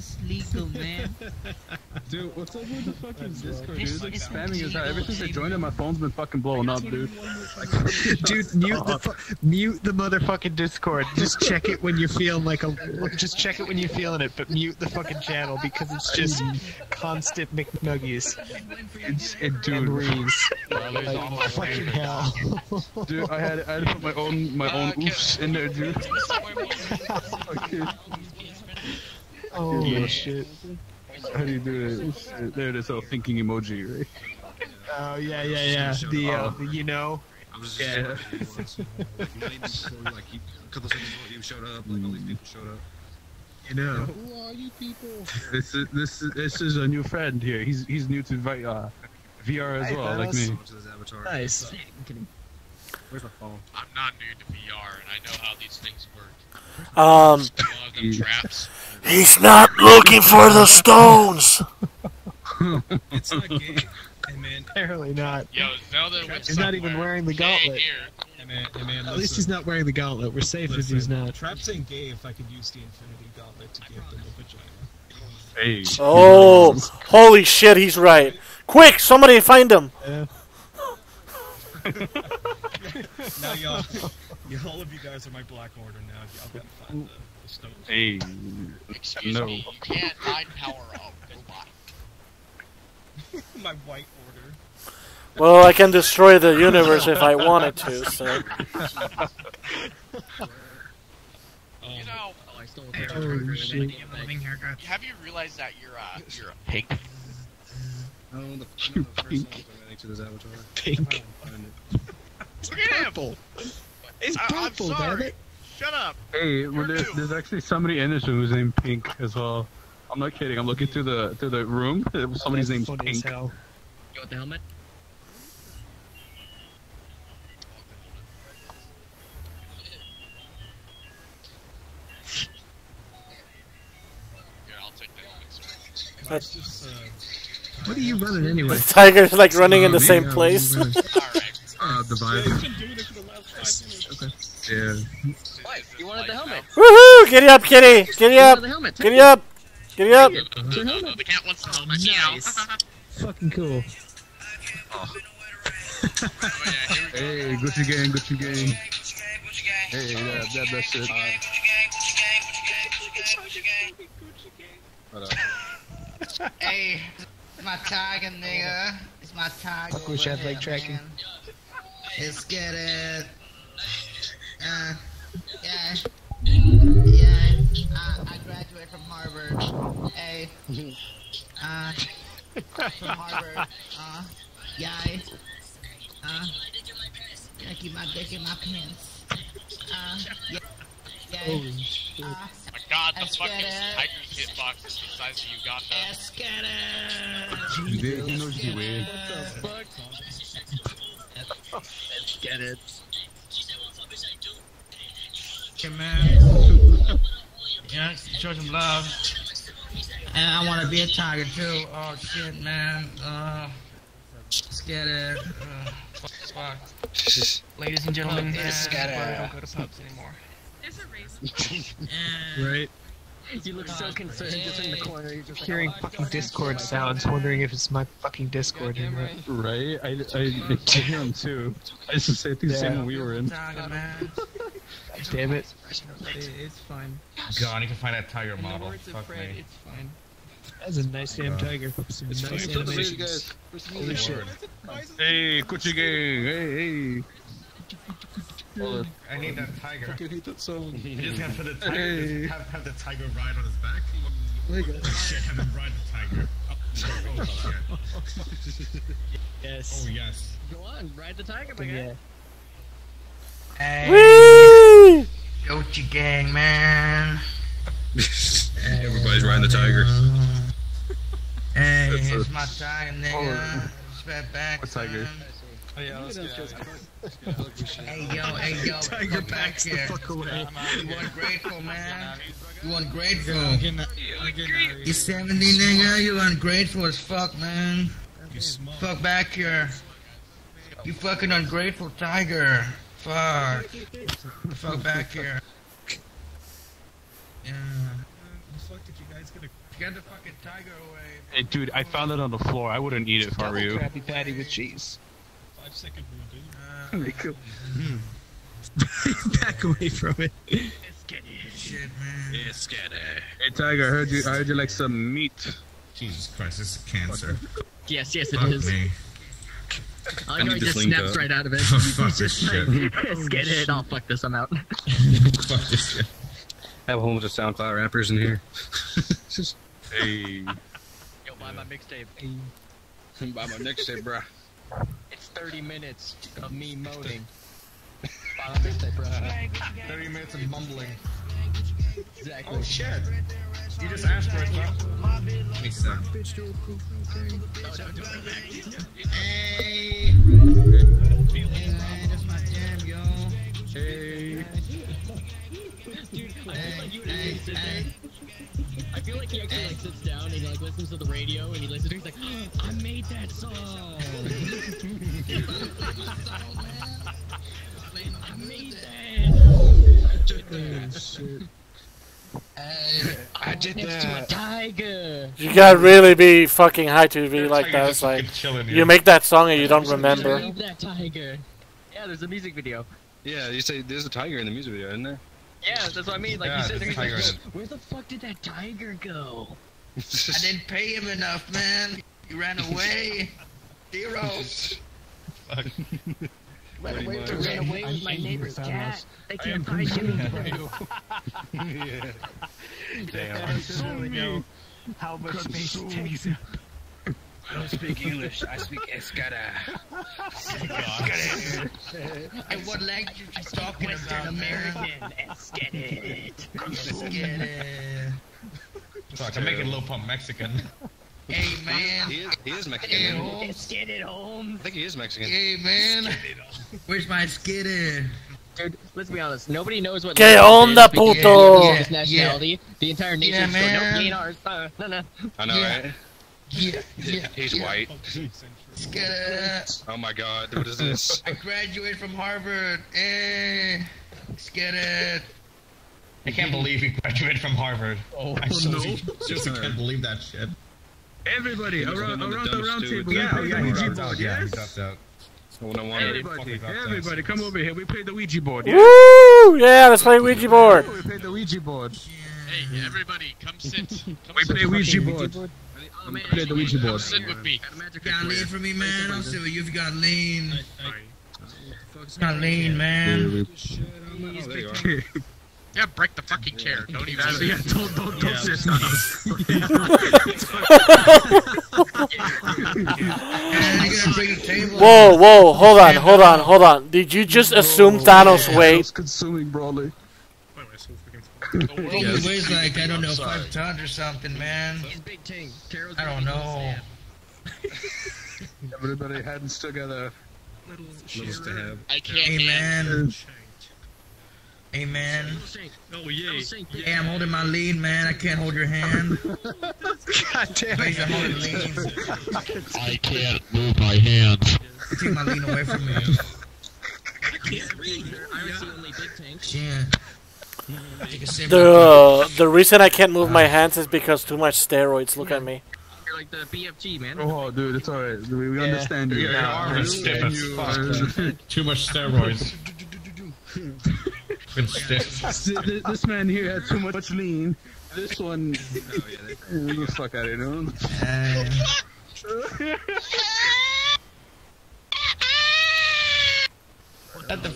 is legal, man. Dude, what's up with the fucking Discord, This dude? Like is spamming as hell. Ever since I joined it, my phone's been fucking blowing up, dude. Dude, mute the mute the motherfucking Discord. Just check it when you're feeling like a. Just check it when you're feeling it, but mute the fucking channel because it's just constant McNuggies It's, it, and dude, rees. Like, fucking hell. dude, I had I had to put my own my uh, own oofs in there, dude. Fucking- Oh shit. How do you do it? There it is, a thinking emoji, right? Oh yeah, yeah, yeah. The uh, the, you know. I was just Yeah. like he, a couple seconds before you showed up, like all these people showed up. You know. Who are you people? This is this is this is a new friend here. He's he's new to vi- uh, VR as Hey, well, like me. To this avatar. Nice. Where's my phone? I'm not new to VR, and I know how these things work. Um, One of them Yeah. traps. he's not looking for the stones. It's not gay. Hey man, Apparently not. Yo, Zelda went He's not even wearing the gauntlet. hey man, hey man. At least he's not wearing the gauntlet. We're safe if he's not. Traps ain't gay if I could use the Infinity Gauntlet to give them a vagina. Hey. Oh, holy shit, he's right. Quick, somebody find him. Yeah. Now y'all, y'all, all of you guys are my Black Order now. Y'all gotta find the, the stones. Hey. Excuse No. me, you can't mind power up. Goodbye. my White Order. Well, I can destroy the universe if I wanted to, so. You know, I stole Oh shit. have you realized that you're uh, you're a pig? I don't know the, I don't know the first Pink. song relating to this avatar. Pink. Find it. It's Look at him. purple. It's I- I'm purple, damn sorry. it. Shut up. Hey, well, there's, there's actually somebody in this room who's named Pink as well. I'm not kidding. I'm looking through the through the room. Somebody's That's named Pink. hell. You want the helmet? Here, I'll take the helmet. sir. That's just, uh, What are you running anyway? The tiger's like running in the same yeah, place. All right. Uh, the yeah, you vibe. can do this for the last five minutes. Yeah. Why? You wanted the helmet. Woohoo! Giddy up, kitty! Giddy up! wanted the helmet. Giddy up! Giddy up! No, the cat wants the helmet. Nice. Fucking cool. Oh, yeah, here we go. Hey, Gucci gang, Gucci gang. Hey, that that that shit. Hey, it's my tiger, nigga. It's my tiger. Fuck, wish I had leg tracking. man. Let's get it. Uh, yeah. Yeah. Uh, I graduated from Harvard. Hey. Uh, from Harvard. Uh, yeah. Uh, I keep my dick in my pants. Uh, yeah. Yeah. Uh, God, the Let's fucking get it. tiger's hitbox is the size of Uganda. let's get it. He did. He knows you weird. Let's get it. Okay, man. Yeah, show some love. And I want to be a tiger too. Oh shit, man. Uh, let's get it. Uh, fuck, fuck. Ladies and gentlemen, Let's get why we it. don't go to pubs anymore. Right. You look so concerned, just in the corner. You're just Hearing oh, fucking Discord sounds, wondering if it's my fucking Discord or not. Right? I, I, I hear him too. I used to say the same when we were in. Damn it. It- It's fine. God, I need to find that tiger model. words of Fuck Fred, me. it's fine. That's a nice damn uh, tiger. Some It's nice fine. animations. Holy shit. Hey, Gucci gang. Hey, hey. Oh, I need that tiger. fucking hate that song. You just have to the tiger. Hey. Just have, have the tiger ride on his back. Oh like, Shit, have him ride the tiger. Oh, oh shit. Yes. Oh yes. Go on, ride the tiger, my guy. Yeah. Hey, Whee! Gucci gang, man. Everybody's riding the tiger. Hey, it's my tiger, nigga. Oh. Spread back. What tiger? son. Oh yeah, let's get out of here. Hey, yo, hey, yo. Tiger come back backs the here. fuck away. You ungrateful, man. You ungrateful. I'm getting out- I'm getting out of here. You 70, nigga. You ungrateful as fuck, man. You. Fuck back here. You fucking ungrateful tiger. Fuck. Fuck back here. Yeah. fuck did you guys get a Get the fucking tiger away. Hey, dude, I found it on the floor. I wouldn't eat it if I were you. Krabby Patty with cheese. Five second rule, Uh, Back away from it. It's getting shit, man. It's getting. Hey, Tiger, I heard you. I heard you like some meat. Jesus Christ, this is cancer. Yes, yes, it Fuck is. me. I I know he just snaps up. right out of it. Fuck this shit. Let's get it. Oh, fuck this. I'm out. Fuck this shit. I have a whole bunch of SoundCloud rappers in here. just, Hey. Yo, buy my mixtape. Buy my mixtape, bruh. It's 30 minutes of me moaning. buy my mixtape, bro. 30 minutes of mumbling. Exactly. Oh shit! You just asked for it, bro. Me some. Hey. Hey, that's my jam, yo. Hey. Dude, I feel like you Hey, sit hey. there. I feel like he actually like sits down and he like listens to the radio and he listens to it. He's like, I made that song. I made that. Hey. I did Next to a tiger. You gotta really be fucking high to be like Tiger that. It's like fucking chilling you make that song and you don't remember. that tiger. Yeah, there's a music video. Yeah, you say there's a tiger in the music video, isn't there? Yeah, that's what I mean. Like, Yeah, you sit there, there's he's like, where the fuck did that tiger go? I didn't pay him enough, man. He ran away. Zero. Fuck. Ran Pretty away, much. ran away with my neighbor's cat. They can't find him. yeah. Damn. How much space it takes. I don't speak English. I speak Escada. And what language you talking Western about, man? American. Let's get it. Let's get it. Fuck, I'm making low pump Mexican. Hey, man. He is, he is Hey, Mexican. I Holmes. Let's get it home. think he is Mexican. Hey, man. Where's my skitty? Dude, let's be honest. Nobody knows what. Que language onda, is because puto? of his nationality. The entire nation Yeah, is going, nope, man. he ain't ours. Uh, no, no. I know, Yeah. right? Yeah, yeah. He's yeah. white. Skitty. Oh my god, what is this? I graduated from Harvard. Eh, hey. Skitty. I can't believe he graduated from Harvard. Oh, I seriously, seriously can't believe that shit. Everybody, was around, the around the round table. Yeah, we yeah, he Ouija dropped board, out. Yeah, he yes? dropped out. One on one. Everybody, fucking got that. everybody, come over here. We played the Ouija board. Yeah? Woo! Yeah, let's play Ouija board. We played the Ouija board. Hey, everybody, come sit. Come We sit. play Ouija board. Oh, man. We played the Ouija Come board. sit with me. You got lean for me, man? I'll sit with you if you got lean. Got lean, man. Oh, there you are. Yeah, break the fucking chair. Don't even. Yeah, don't, don't, don't sit down. And you gotta bring a table. Whoa, whoa, hold on, hold on, hold on. Did you just assume Thanos' weight? consuming Broly. Why am I so freaking Broly weighs like, I don't know, five tons or something, man. He's big ting. Taro's I don't know. Everybody hands together. Little stab. I can't. Hey, man. Hey, Oh, yay. Shank. Hey, I'm holding my lean, man. I can't hold your hand. God damn Please, I'm holding lean. I can't move my hands. Take my lean away from me. I can't read. I was the only big tank. Shit. Take a. The the reason I can't move my hands is because too much steroids. Look at me. You're like the BFG, man. Oh, dude, it's alright. We, we understand you. Your arm is stiff as fuck. Too much steroids. Been stiff. This- this man here had too much lean. This one, eh, the fuck out of here. What the